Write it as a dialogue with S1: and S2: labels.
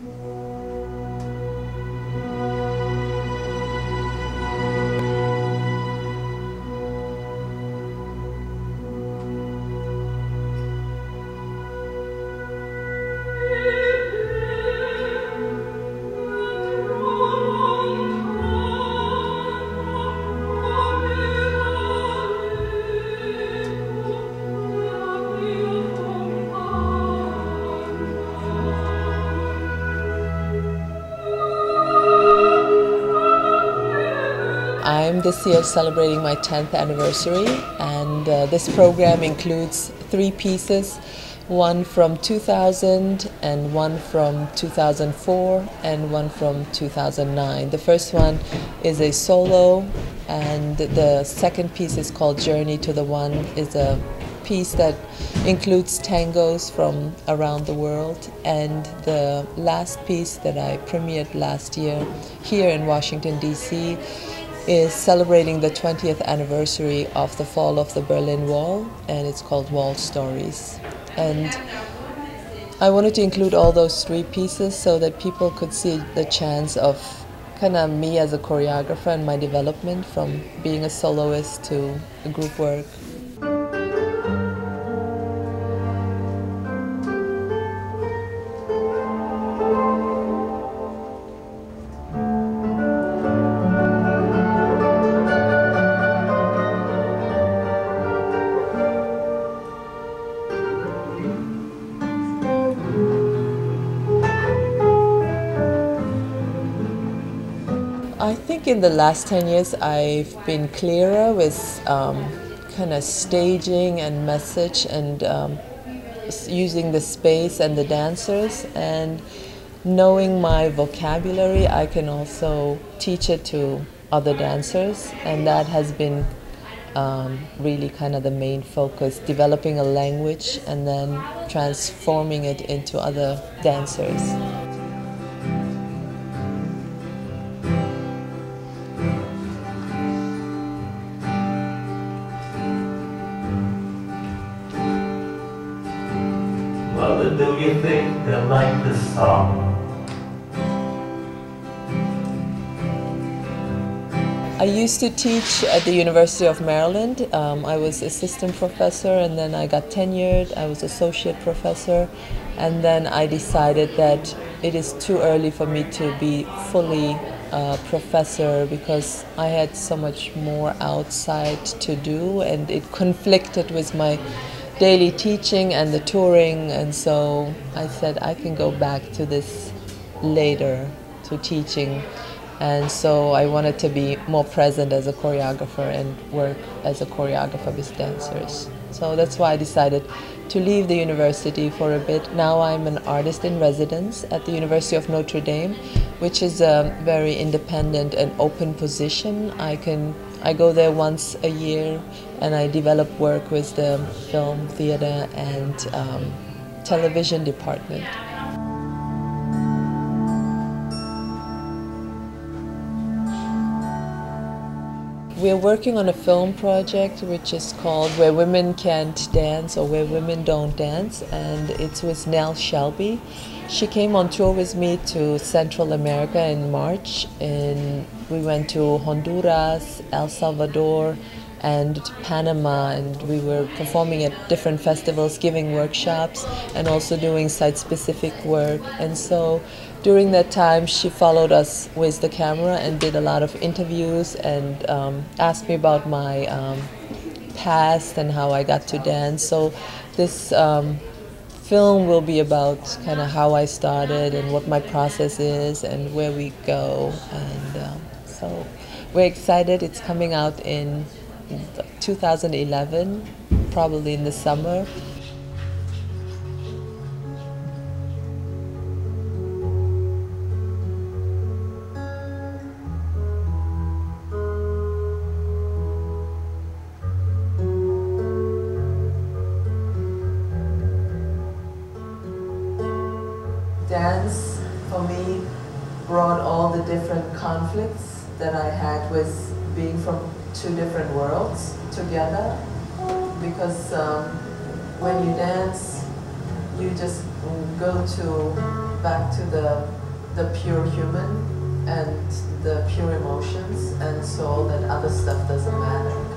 S1: Mm-hmm. I'm this year celebrating my 10th anniversary, and uh, this program includes three pieces one from 2000, and one from 2004, and one from 2009. The first one is a solo, and the second piece is called Journey to the One, is a piece that includes tangos from around the world. And the last piece that I premiered last year here in Washington, D.C is celebrating the 20th anniversary of the fall of the Berlin Wall, and it's called Wall Stories. And I wanted to include all those three pieces so that people could see the chance of kind of me as a choreographer and my development from being a soloist to a group work. I think in the last 10 years I've been clearer with um, kind of staging and message and um, using the space and the dancers and knowing my vocabulary I can also teach it to other dancers and that has been um, really kind of the main focus developing a language and then transforming it into other dancers.
S2: Mother, do you think they'll like this song?
S1: I used to teach at the University of Maryland. Um, I was assistant professor and then I got tenured. I was associate professor and then I decided that it is too early for me to be fully uh, professor because I had so much more outside to do and it conflicted with my daily teaching and the touring and so I said I can go back to this later to teaching and so I wanted to be more present as a choreographer and work as a choreographer with dancers. So that's why I decided to leave the university for a bit. Now I'm an artist in residence at the University of Notre Dame, which is a very independent and open position. I can I go there once a year and I develop work with the film, theater, and um, television department. We're working on a film project which is called Where Women Can't Dance or Where Women Don't Dance, and it's with Nell Shelby. She came on tour with me to Central America in March, and we went to Honduras, El Salvador, and Panama, and we were performing at different festivals, giving workshops, and also doing site specific work. And so during that time, she followed us with the camera and did a lot of interviews and um, asked me about my um, past and how I got to dance. So this um, film will be about kind of how I started and what my process is and where we go. And um, so we're excited. It's coming out in 2011, probably in the summer. Dance for me brought all the different conflicts that I had with being from two different worlds together because um, when you dance, you just go to back to the the pure human and the pure emotions, and so that other stuff doesn't matter.